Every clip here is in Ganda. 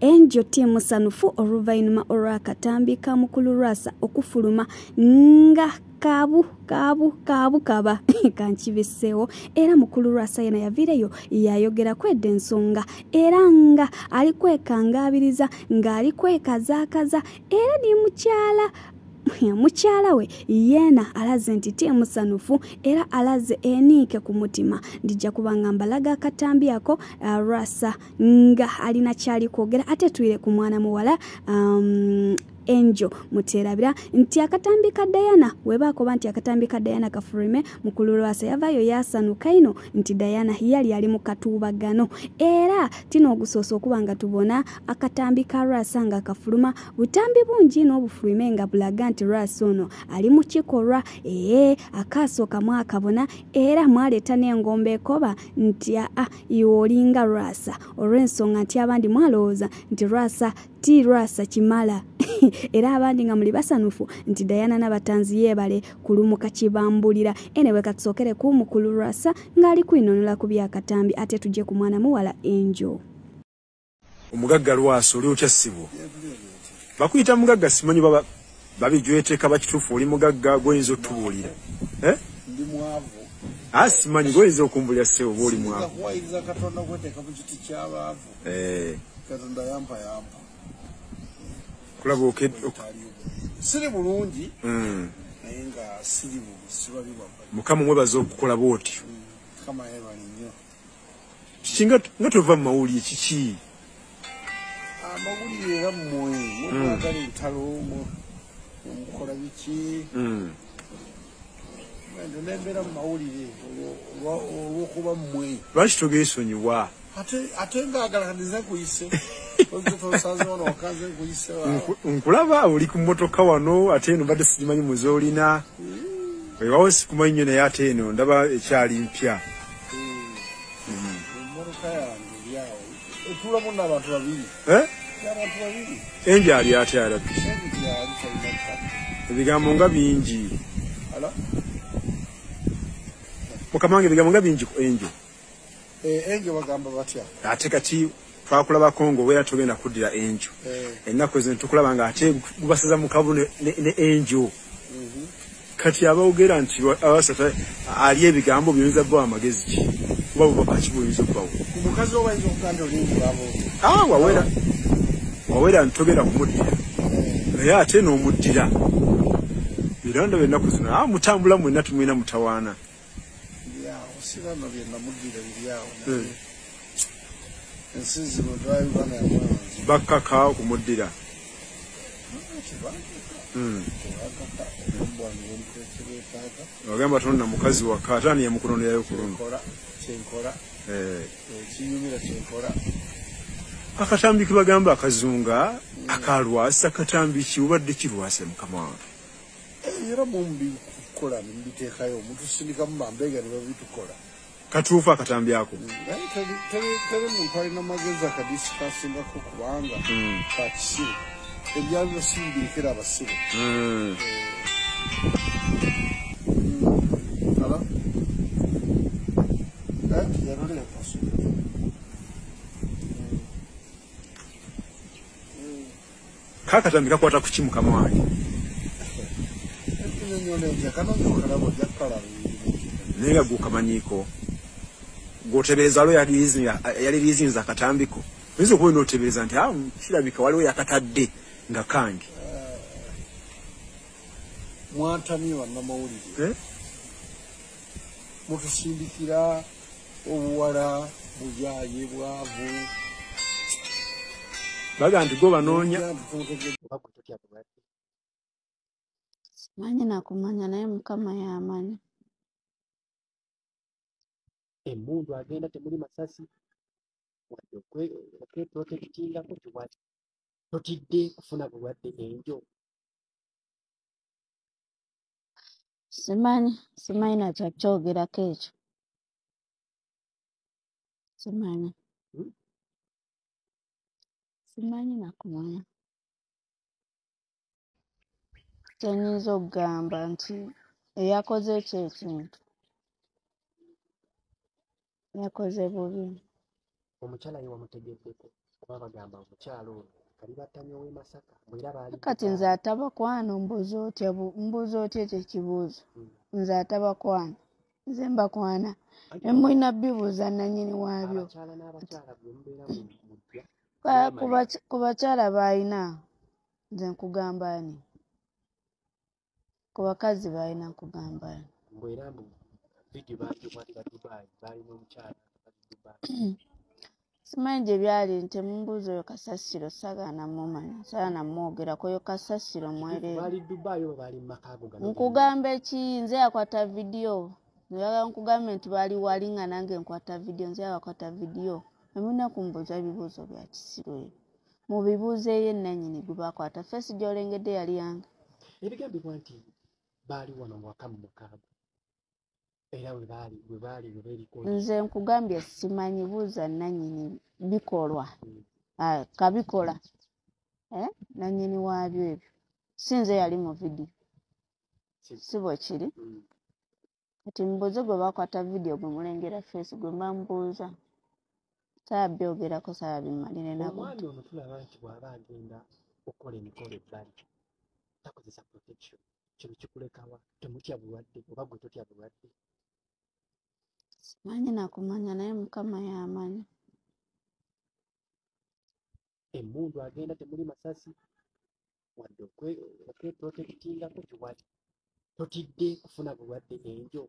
enjo timusanufu oluvannyuma olw'akatambi ka mukulu lwasa okufuluma nga kaabu kaabu kaabu kaba kankibiseewo era mukulu lwasa yena yaviireyo yayogera kwedda ensonga. Era nga ali kwekangaabiriza ng'ali kwekazaakaza. Era ni mukyala mukyala we yeena alaze nti tiemusanufu era alaze eniike ku mutima. Ndijja kuba nga mbalaga akatambi ako uh, rasa nga alina kyali kwogera ate tuyire ku mwana muwala um, enjo. Muterabira nti akatambi ka dayana webaakoba nti akatambi ka dayana kafulume mukulu lwasa yavaayo yasanuka ino nti dayana yali ali mu katuubagano. Era tina ogusoosa okuba nga tubona akatambi ka rwasa nga kafuluma butambi bungi n'obufulume nga bulaga nti rwasa ono ali mu kikolwa ee akaasooka mwakabona era mwaleeta n'engomba ekoba nti aa iwe olinga rwasa olw'ensonga nti abandi mwalowooza nti rwasa ti rwasa kimala era abandi nga muli basanufu nti dayana n'abatanzi yeebale kulumuka kibambulira. Ene bwe katusookere ku mukulu lwasa ng'ali kwinonera ku byakatambi ate tujje ku mwana muwala enjo. Omugagga lwasa oli otya ssibo? Bakuyita mugagga simanyi baba babijweteeka bakituufu oli mugagga gwoyinza otubuulira. Eh? a simanyi gwoyinza okumbulira ssebo oba oli mwavu. Eh, katonda yampa yampa kulaba siri bulungi Mm. naye nga siri bubi sibabi mukama mwebaza okukola bwotyo. Kama yebali nnyo. Kiki nga tova mu mawulire kiki? Amawulire era mmwe mumwagala entalo mukola biki? Mm. nze nembeera mu mawulire olw'okuba mmwe lwaki togeesonyiwa? Ate tosaze wano wakanze nkuyise nkulaba oli ku mmotoka wano ate eno badde sigimanyi muzoolina wewawo sikumanyi nnyo naye ate eno ndaba ekyali mpya. Eh? enje ali ate ttaka ebigambo nga bingi. Mukamange ebigambo nga bingi ku enje Eh, enjo batya? Ate kati twakulabako ngaobeera togenda kuddira enjo Eh, ennaku ezo netukulaba nga ate gubasaza mu kabu ne- ne enjo kati abawogera nti abasata ali ebigambo byoyinza bbawo amagezi ki? Kuba bubaka ki buyinza obbawo omukazi obayinza okuganda olingi babo Ah, wawera. Wawera ntogera kumuddira. Naye ate n'omuddira. Biranda byennaku zino a mutambula mwenna tumwina mutawaana biryawo sirano byenamuddira biryawo Eh. ensi zino dwayugana yamwanzi bakkaka okumuddira bagamba tonna mukazi wakka ate ani yamukunonerayo ku luno? Nkola kyenkola. Eh, kyenkola. Akatambi ke bagamba akazunga akalwasa akatambi ki obadde kirwase mukama wange Eh, era mumubikukola nemubiteekayo mutusindikamu bambega ne babitukola katuufu akatambi ako naye teri- muntu alina magezi akadisikasingako kubanga kakisiru ebyaliro sibibirikira abasiru Mm. kaakatambi kakwata kuki mukama wange naye nga gukamanyiiko gwotebereza lo yali liizinga- yali liizinza akatambiko oyinza okuba olina otebereza nti "Ah, kirabika waliwo yakatadde nga kange. Mwatamye bannamawulire. Eh? mutusindikira obuwala buyaye bwavu. Baga nti gwe banoonya. Manyi nakumanya naye mukama yamanyi emundu agenda temuli masasi wadde okweprotektingako kiwati totidde kufuna bulwadde enjo simanyi simanyi nakyakyogerako ekyo simanyi Hmm? simanyi nakumanya kyenyinza okugamba nti eyakoze ekyo ekintu yakoze bubi. Omukyala ye wamutegeddeko baba bagamba omukyalo oyo kali battamye ow'e masaka bwera kati nze atabakwano mbuuza otya bu- mbuuza otya ekyo ekibuuzo? Mm. nze atabakwano nze mbakwana ne mulina bibuuza nannyini waabyo. Ku baky- ku bakyala baalina nze nkugamba ani? Ku bakazi baalina nkugamba ani vidiyo baagibwati ba dubayi baalina omukyala bali dubayi simanyi gye byali nti mumbuuza oyo kasasiro sagaana mumanya sagaana mwogerako oyo kasasiro mwereere baali dubayi oba baali mu makaago gano nkugamba eki nze yakwata vidiyo oyagala nkugambe nti baali wali nga nange nkwata vidiyo nze yabakwata vidiyo emuna kumbuuza ebibuuzo bya kisiro ebyo mubibuuza eyo enannyini gwe bakwata feesi gy'olengedde yali yange. Ebigambibwa nti baali wano mu waka mu mukaaga era we baali we baali we beeriko nze nkugambye simanyi buuza nannyini bikolwa. Ah, kabikola. Eh, nannyini waabyo ebyo. Si nze yali mu vidiyo si bwe kiri. Kati mubuuze gwe bakwata vidiyo gwe mulengera feesi gwe mbamubuuza saabyogerako saabimmalire nabo. Omwami ono tulaba nti bw'aba agenda okukola emikolo ebbali takozesa protection. Kino kikulekawa temutya bulwadde oba gwe totya bulwadde manyi nakumanya naye mukama yamanyi emmundu agenda temuli masasi wadde okwe- okweprotektingako kiwali totidde kufuna bulwadde enjo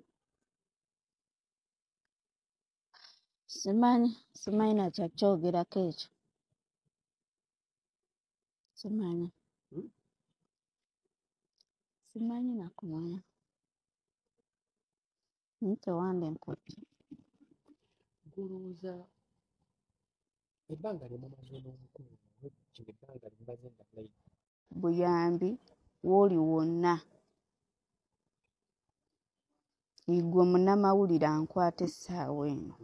simanyi simanyi nakyakyogerako ekyo simanyi. Simanyi nakumanya naye tewande mputti golowooza ebbanga lyemumaze n'omukulu kino ebbanga lyemubaze nga layini buyambi wooli wonna. Igwe munnamawulire ankwata essaawa eno.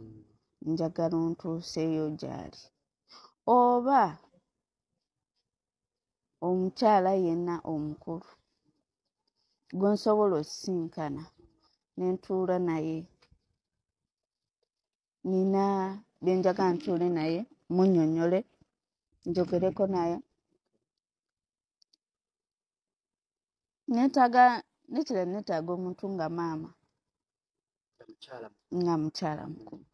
Njagala ontuuseeyo gy'ali. Oba omukyala yenna omukulu gwe nsobola osisinkana ne ntuula naye. Nina bye njagala ntuule naye munnyonnyole njogereko naye. Neetaaga nekira neetaaga omuntu nga maama. Nga mukyala nga mukyala mukulu